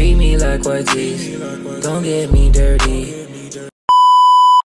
Treat me like white teeth, don't get me dirty.